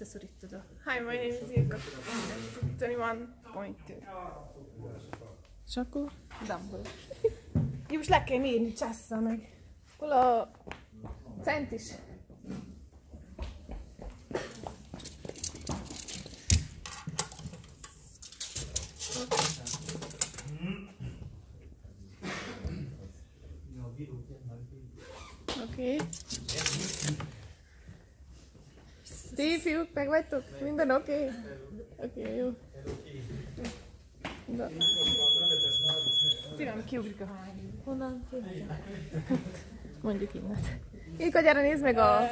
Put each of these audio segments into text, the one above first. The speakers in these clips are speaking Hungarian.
összeszorítod a... Hi, my name is Ilka. This is 21.2. És akkor Dumble. Jó, most le kell írni, csessza meg. Hol a cent is? Okay. Ti fiúk, meg vagytok? Minden oké? Okay? Oké, okay, jó. Na. Szívem kiugrik a hány. Honnan? Mondjuk innen. Ilka, gyere nézd meg a...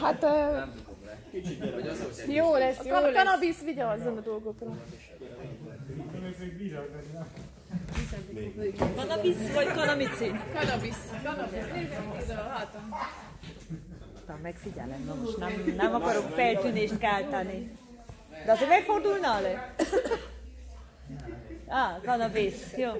Hát... Uh... Jó lesz, jó lesz. Cannabis vigyázzon a dolgokra. Cannabis vagy kanamicin? Cannabis. Cannabis. Nézzük ide a hátam. Aztán megfigyelem, na most nem, nem akarok feltűnést kelteni. De azért megfordulnál le? Ah, cannabis, jó.